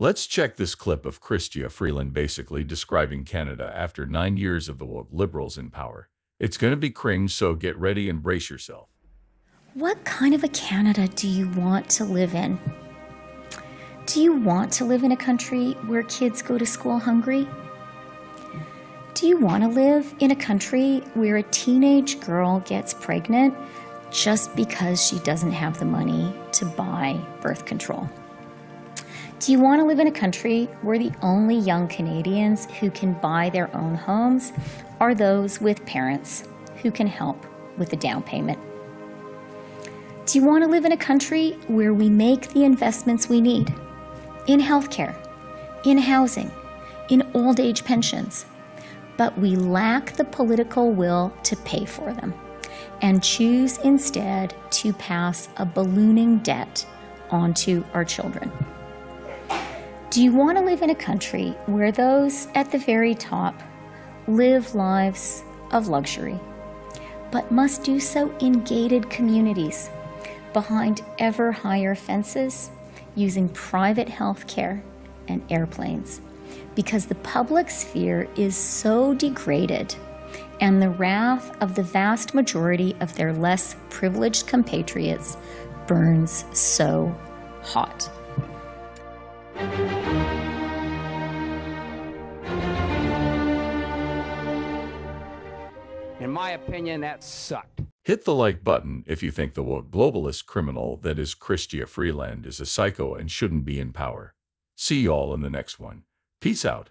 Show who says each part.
Speaker 1: Let's check this clip of Chrystia Freeland basically describing Canada after nine years of the liberals in power. It's going to be cringe, so get ready and brace yourself.
Speaker 2: What kind of a Canada do you want to live in? Do you want to live in a country where kids go to school hungry? Do you want to live in a country where a teenage girl gets pregnant just because she doesn't have the money to buy birth control? Do you want to live in a country where the only young Canadians who can buy their own homes are those with parents who can help with the down payment? Do you want to live in a country where we make the investments we need in healthcare, in housing, in old age pensions, but we lack the political will to pay for them and choose instead to pass a ballooning debt onto our children? Do you want to live in a country where those at the very top live lives of luxury, but must do so in gated communities behind ever higher fences using private health care and airplanes? Because the public sphere is so degraded and the wrath of the vast majority of their less privileged compatriots burns so hot.
Speaker 3: In my opinion, that sucked.
Speaker 1: Hit the like button if you think the woke globalist criminal that is Chrystia Freeland is a psycho and shouldn't be in power. See y'all in the next one. Peace out.